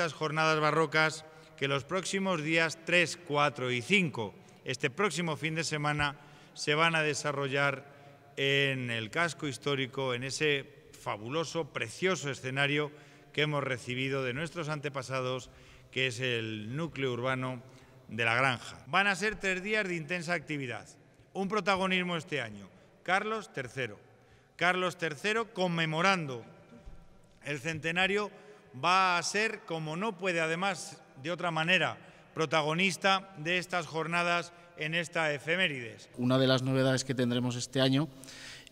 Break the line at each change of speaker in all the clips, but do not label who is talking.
estas jornadas barrocas que los próximos días 3, 4 y 5, este próximo fin de semana, se van a desarrollar en el casco histórico, en ese fabuloso, precioso escenario que hemos recibido de nuestros antepasados, que es el núcleo urbano de la granja. Van a ser tres días de intensa actividad. Un protagonismo este año, Carlos III. Carlos III conmemorando el centenario va a ser, como no puede además de otra manera, protagonista de estas jornadas en esta efemérides.
Una de las novedades que tendremos este año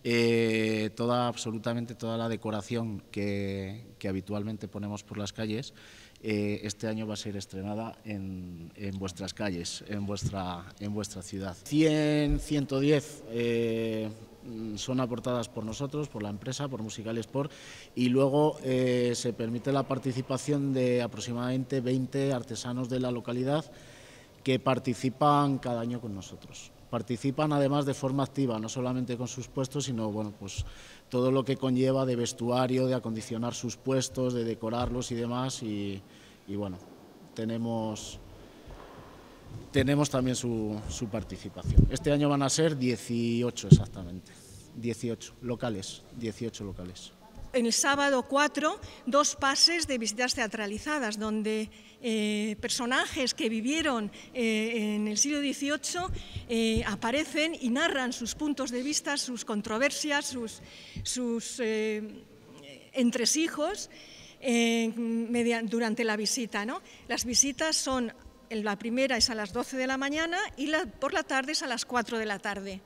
eh, toda, absolutamente toda la decoración que, habitualmente ponemos por las calles, eh, este año va a ser estrenada en, vuestras calles, en vuestra, en vuestra ciudad. 100, 110 eh, son aportadas por nosotros, por la empresa, por Musical Sport, y luego se permite la participación de aproximadamente 20 artesanos de la localidad que participan cada año con nosotros participan además de forma activa, no solamente con sus puestos, sino bueno, pues todo lo que conlleva de vestuario, de acondicionar sus puestos, de decorarlos y demás. Y, bueno, tenemos, tenemos también su, participación. Este año van a ser 18 exactamente, 18 locales, 18 locales
en el sábado 4 dos pases de visitas teatralizadas, donde eh, personajes que vivieron eh, en el siglo XVIII eh, aparecen y narran sus puntos de vista, sus controversias, sus, sus entresijos durante la visita. ¿no? Las visitas son, la primera es a las 12 de la mañana y la, por la tarde es a las 4 de la tarde.